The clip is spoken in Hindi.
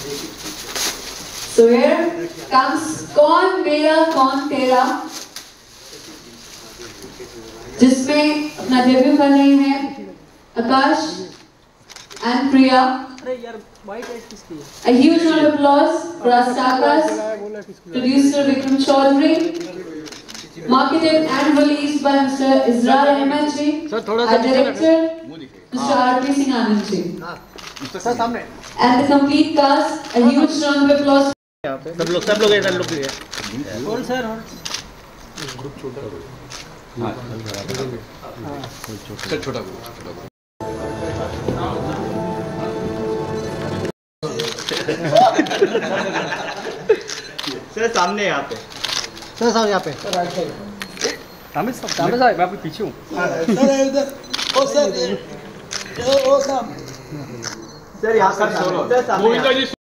So here comes कौन मेरा कौन तेरा जिसमें अपना डेब्यू कर रहे हैं आकाश एंड प्रिया है A huge round of applause for our stars, producer Vikram Chaudhary, marketed and released by Mr. Israr Ahmed ji, our director Mr. R.P. Singh Anand ji. Sir सामने the complete cast, a huge round of applause. सब लोग सब लोग ऐसा लोग भी होल्ड सर होल्ड सर सामने यहाँ पे। सर साहब यहाँ पे। सामने साहब सामने साहब मैं आपके पीछे हूँ। सर यहाँ सर सर सामने